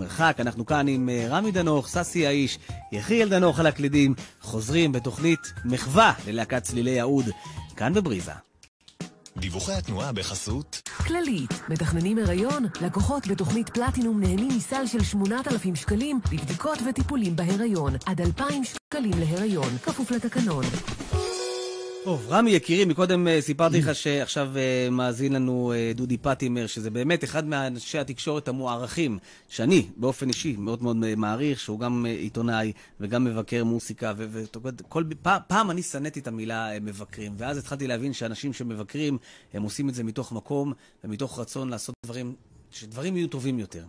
המרחק. אנחנו כאן עם אה, רמי דנוך, ססי האיש, יחיאל דנוך על הקלידים, חוזרים בתוכנית מחווה ללהקת צלילי האוד, כאן בבריזה. דיווחי התנועה בחסות כללית, מתכננים הריון, לקוחות בתוכנית פלטינום נהנים מסל של 8,000 שקלים בבדיקות וטיפולים בהיריון, עד 2,000 שקלים להיריון, כפוף לתקנון. טוב, רמי יקירי, מקודם אה, סיפרתי לך שעכשיו אה, מאזין לנו אה, דודי פטימר, שזה באמת אחד מאנשי התקשורת המוערכים, שאני באופן אישי מאוד מאוד מעריך, שהוא גם עיתונאי וגם מבקר מוסיקה, וכל פעם, פעם אני שנאתי את המילה מבקרים, ואז התחלתי להבין שאנשים שמבקרים, הם עושים את זה מתוך מקום ומתוך רצון לעשות דברים, שדברים יהיו טובים יותר.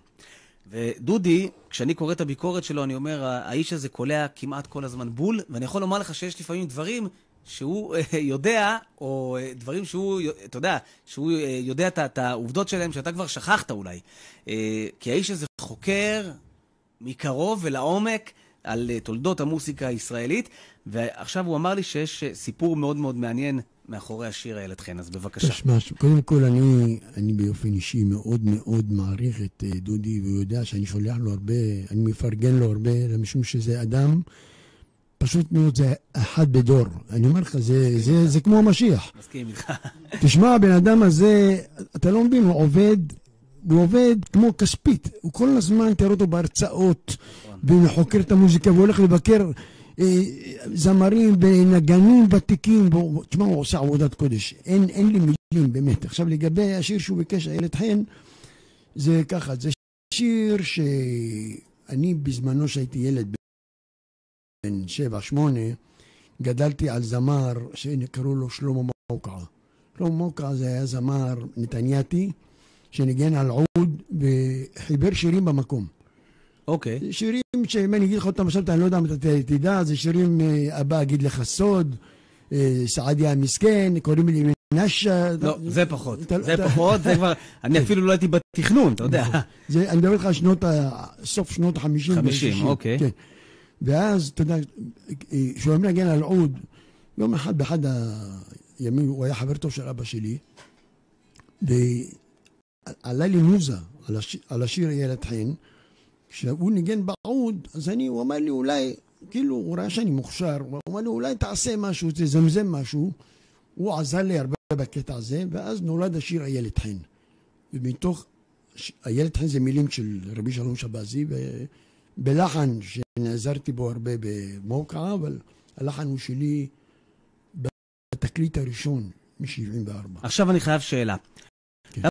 ודודי, כשאני קורא את הביקורת שלו, אני אומר, האיש הזה קולע כמעט כל הזמן בול, ואני יכול לומר לך שיש לפעמים דברים שהוא אה, יודע, או אה, דברים שהוא, אתה יודע, שהוא אה, יודע את העובדות שלהם שאתה כבר שכחת אולי. כי האיש הזה חוקר מקרוב ולעומק על תולדות המוסיקה הישראלית, ועכשיו הוא אמר לי שיש סיפור מאוד מאוד מעניין מאחורי השיר איילת חן, אז בבקשה. תשמע, קודם כל אני, אני באופן אישי מאוד מאוד מעריך את דודי, והוא יודע שאני שולח לו הרבה, אני מפרגן לו הרבה, משום שזה אדם פשוט מאוד זה אחד בדור. אני אומר לך, זה, זה, זה כמו המשיח. מסכים איתך. תשמע, הבן אדם הזה, אתה לא מבין, הוא עובד, הוא עובד כמו כספית. הוא כל הזמן, תראה אותו בהרצאות, והוא חוקר את המוזיקה, והוא הולך לבקר אה, זמרים ונגנים ותיקים. תשמע, הוא עושה עבודת קודש. אין, אין לי מילים, באמת. עכשיו, לגבי השיר שהוא ביקש, איילת חן, זה ככה, זה שיר שאני בזמנו, שהייתי ילד, בן שבע, שמונה, גדלתי על זמר שקראו לו שלמה מוקעה. שלמה מוקעה זה היה זמר נתנייתי, שניגן על עוד וחיבר שירים במקום. אוקיי. Okay. שירים שאם אני אגיד לך אותם עכשיו, אני לא יודע אם אתה תדע, זה שירים, אה, אבא אגיד לך סוד, אה, סעדיה המסכן, קוראים לי מנשה. לא, זה פחות. זה פחות, זה כבר, אני אפילו לא הייתי בתכנון, אתה יודע. אני מדבר איתך על שנות, סוף שנות ה-50. 50, אוקיי. ואז, אתה יודע, כשהוא מנגן על עוד, יום אחד, באחד הימים, הוא היה חבר טוב של אבא שלי, ועלה לי מוזה על, הש... על השיר איילת חן, כשהוא ניגן בעוד, אז אני, הוא אמר לי, אולי, כאילו, הוא ראה שאני מוכשר, הוא אמר לי, אולי תעשה משהו, תזמזם משהו. הוא עזר לי הרבה בקטע הזה, ואז נולד השיר איילת חן. ומתוך, איילת חן זה מילים של רבי שלום שבזי, בלחן שנעזרתי בו הרבה במוקעה, אבל הלחן הוא שלי בתקליט הראשון מ-74. עכשיו אני חייב שאלה.